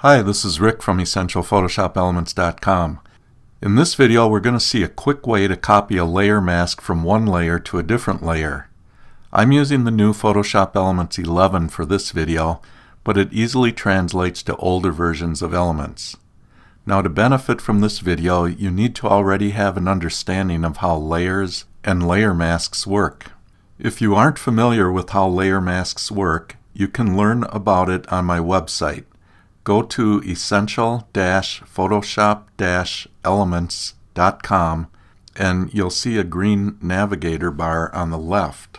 Hi, this is Rick from EssentialPhotoshopElements.com. In this video we're going to see a quick way to copy a layer mask from one layer to a different layer. I'm using the new Photoshop Elements 11 for this video, but it easily translates to older versions of Elements. Now to benefit from this video, you need to already have an understanding of how layers and layer masks work. If you aren't familiar with how layer masks work, you can learn about it on my website. Go to essential-photoshop-elements.com and you'll see a green navigator bar on the left.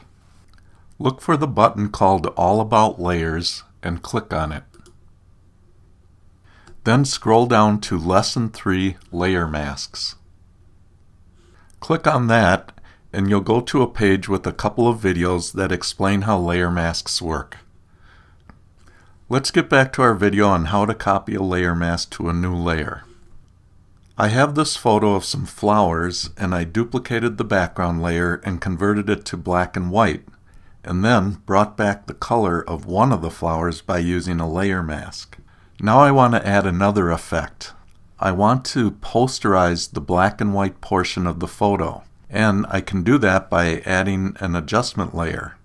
Look for the button called All About Layers and click on it. Then scroll down to Lesson 3 Layer Masks. Click on that and you'll go to a page with a couple of videos that explain how layer masks work. Let's get back to our video on how to copy a layer mask to a new layer. I have this photo of some flowers and I duplicated the background layer and converted it to black and white and then brought back the color of one of the flowers by using a layer mask. Now I want to add another effect. I want to posterize the black and white portion of the photo and I can do that by adding an adjustment layer.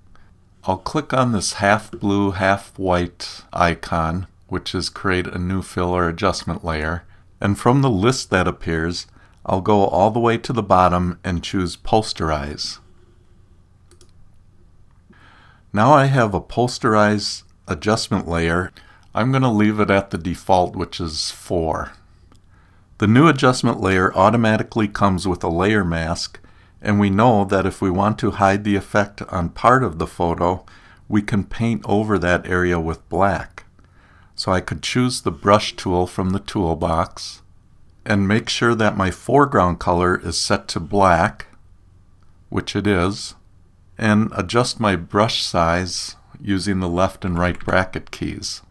I'll click on this half blue, half white icon, which is create a new fill or adjustment layer. And from the list that appears, I'll go all the way to the bottom and choose Posterize. Now I have a Posterize adjustment layer. I'm going to leave it at the default, which is 4. The new adjustment layer automatically comes with a layer mask and we know that if we want to hide the effect on part of the photo, we can paint over that area with black. So I could choose the brush tool from the toolbox and make sure that my foreground color is set to black, which it is, and adjust my brush size using the left and right bracket keys,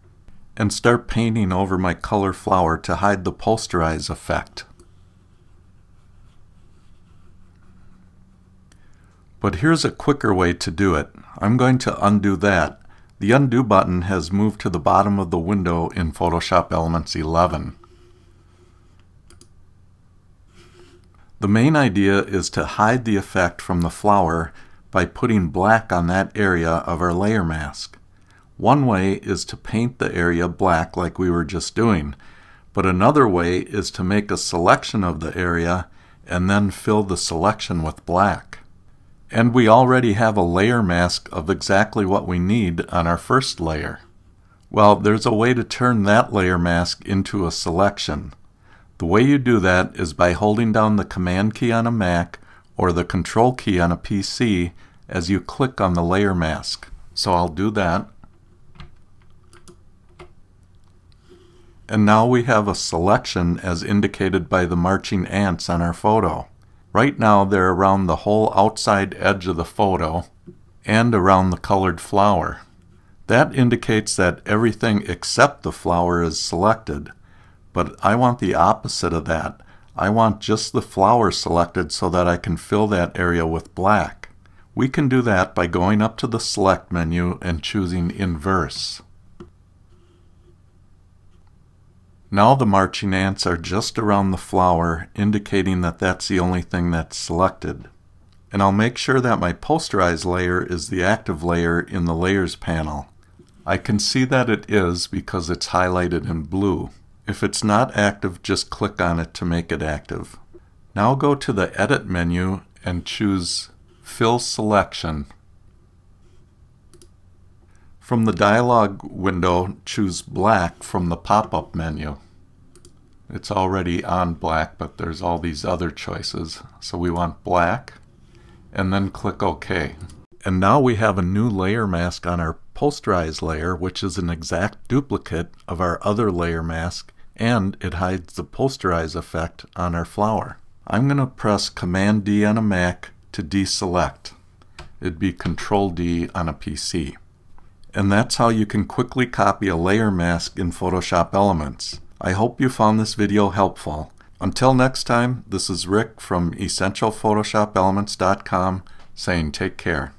and start painting over my color flower to hide the posterize effect. But here's a quicker way to do it. I'm going to undo that. The undo button has moved to the bottom of the window in Photoshop Elements 11. The main idea is to hide the effect from the flower by putting black on that area of our layer mask. One way is to paint the area black like we were just doing, but another way is to make a selection of the area and then fill the selection with black. And we already have a layer mask of exactly what we need on our first layer. Well, there's a way to turn that layer mask into a selection. The way you do that is by holding down the Command key on a Mac or the Control key on a PC as you click on the layer mask. So I'll do that. And now we have a selection as indicated by the marching ants on our photo. Right now they're around the whole outside edge of the photo and around the colored flower. That indicates that everything except the flower is selected, but I want the opposite of that. I want just the flower selected so that I can fill that area with black. We can do that by going up to the Select menu and choosing Inverse. Now the marching ants are just around the flower, indicating that that's the only thing that's selected. And I'll make sure that my posterize layer is the active layer in the Layers panel. I can see that it is because it's highlighted in blue. If it's not active, just click on it to make it active. Now go to the Edit menu and choose Fill Selection. From the dialog window, choose Black from the pop-up menu. It's already on black, but there's all these other choices. So we want black, and then click OK. And now we have a new layer mask on our posterize layer, which is an exact duplicate of our other layer mask, and it hides the posterize effect on our flower. I'm going to press Command D on a Mac to deselect. It'd be Control D on a PC. And that's how you can quickly copy a layer mask in Photoshop Elements. I hope you found this video helpful. Until next time, this is Rick from EssentialPhotoshopElements.com saying take care.